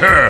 Yeah.